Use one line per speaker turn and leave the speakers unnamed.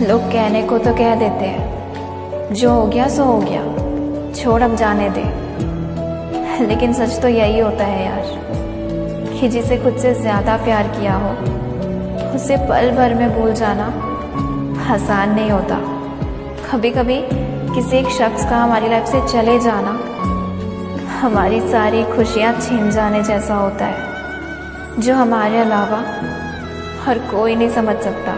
लोग कहने को तो कह देते हैं, जो हो गया सो हो गया, छोड़ अब जाने दे। लेकिन सच तो यही होता है यार, कि जिसे खुद से ज़्यादा प्यार किया हो, उसे पल भर में भूल जाना आसान नहीं होता। कभी कभी किसी एक शख्स का हमारी लाइफ से चले जाना, हमारी सारी खुशियाँ छीन जाने जैसा होता है, जो हमारे अलावा हर कोई नहीं समझ सकता।